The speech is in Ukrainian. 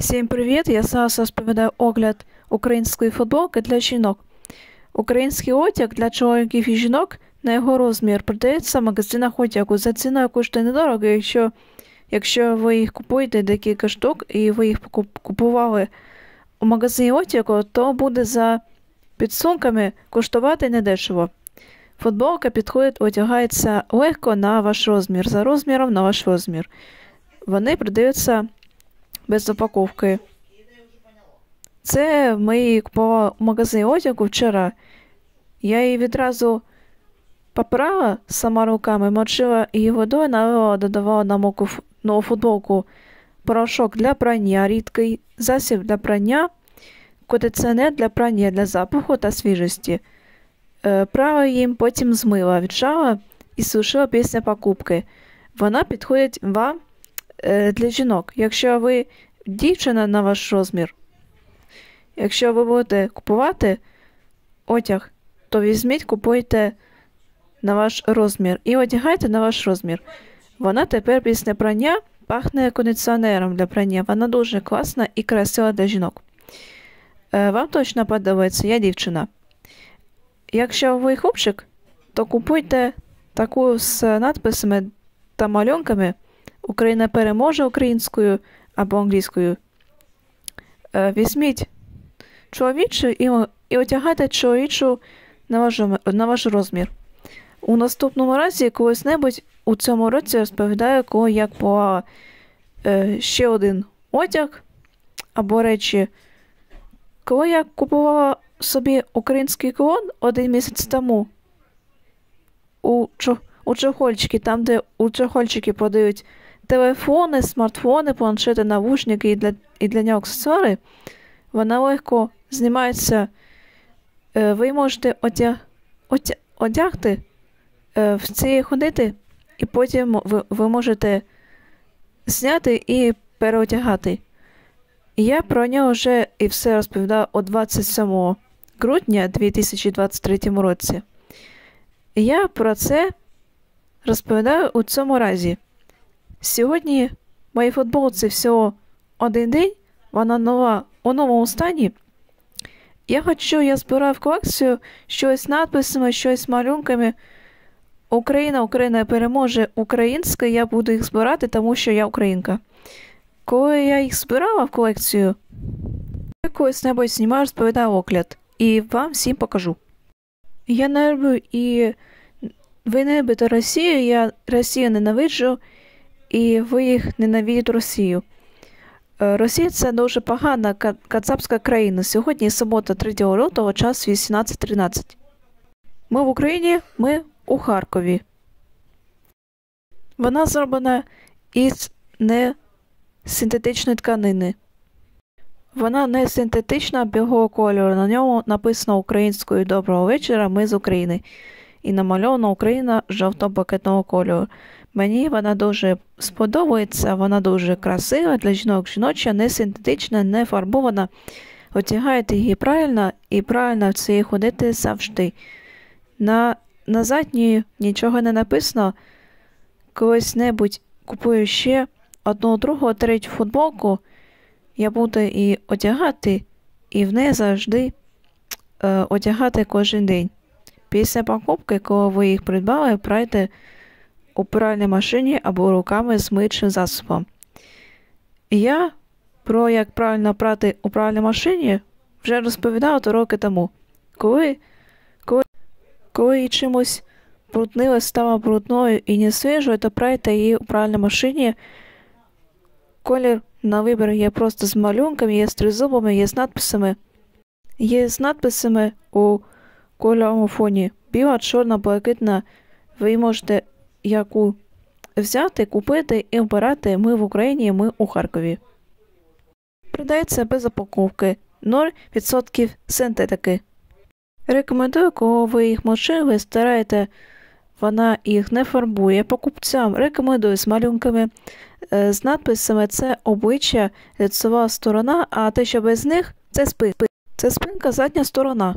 Всім привіт! Я зараз розповідаю огляд української футболки для жінок. Український одяг для чоловіків і жінок на його розмір продається в магазинах одягу. За ціною коштує недорого, якщо якщо ви їх купуєте декілька штук і ви їх купували у магазині одягу, то буде за підсумками коштувати недешево. Футболка підходить, одягається легко на ваш розмір, за розміром на ваш розмір. Вони продаються без упаковки. Це ми в магазині одягу вчора. Я її відразу поправила сама руками, мочила її водою, налила, додавала на моку нову футболку порошок для прання, рідкий засіб для прання, кондиціонер для прання для запаху та свіжості. Е, права їм потім змила, віджала і сушила після покупки. Вона підходить вам для жінок. Якщо ви дівчина на ваш розмір, якщо ви будете купувати одяг, то візьміть, купуйте на ваш розмір і одягайте на ваш розмір. Вона тепер після прання пахне кондиціонером для прання. Вона дуже класна і красива для жінок. Е, вам точно подобається, я дівчина. Якщо ви хлопчик, то купуйте таку з надписами та малюнками. Україна переможе українською або англійською. Е, візьміть чоловічу і і одягайте чоловічу на ваш, на ваш розмір. У наступному разі когось небудь у цьому році розповідаю, коли як по е, ще один одяг або речі. Коли я купувала собі український колон один місяць тому у у чохольчики, там, де у чохольчики продають телефони, смартфони, планшети, навушники і для і для нього аксесуари, вона легко знімається. Е, ви можете одяг, одяг, одягти, е, в ці ходити, і потім ви, ви можете зняти і переодягати. Я про нього вже і все розповідав о 27 грудня 2023 році. Я про це розповідаю у цьому разі. Сьогодні в моїй футболці всього один день, вона нова у новому стані. Я хочу, я збираю в колекцію щось надписами, щось малюнками. Україна, Україна переможе українська, я буду їх збирати, тому що я українка. Коли я їх збирала в колекцію, я колись небудь знімаю, розповідаю огляд, і вам всім покажу. Я не люблю і ви не любите Росію, я Росію ненавиджу і ви їх ненавидять Росію. Е, Росія це дуже погана кацапська країна. Сьогодні субота 3 лютого, час 18.13. Ми в Україні, ми у Харкові. Вона зроблена із не синтетичної тканини. Вона не синтетична білого кольору. На ньому написано українською Доброго вечора. Ми з України. І намальована Україна жовто-бакетного кольору. Мені вона дуже сподобається, вона дуже красива для жінок жіноча, не синтетична, не фарбована. Одягаєте її правильно і правильно в це ходити завжди. На на задній нічого не написано. Колись небудь купую ще одну, другу, третю футболку, я буду і одягати, і в неї завжди е, одягати кожен день. Після покупки, коли ви їх придбали, прайте у пральній машині або руками з митчим засобом. Я про як правильно прати у пральній машині вже розповідав то роки тому. Коли коли, коли чимось бруднило стало брудною і не свіжою, то прайте її у пральній машині. Колір на вибір є просто з малюнками, є з тризубами, є з надписами. Є з надписами у кольоровому фоні. Біла, чорна, блакитна. Ви можете яку взяти, купити і обирати ми в Україні, ми у Харкові. Продається без упаковки 0% синтетики. Рекомендую, коли ви їх мочили, стараєте, вона їх не фарбує. Покупцям рекомендую з малюнками, е, з надписами це обличчя, лицева сторона, а те, що без них це спинка. Це спинка задня сторона.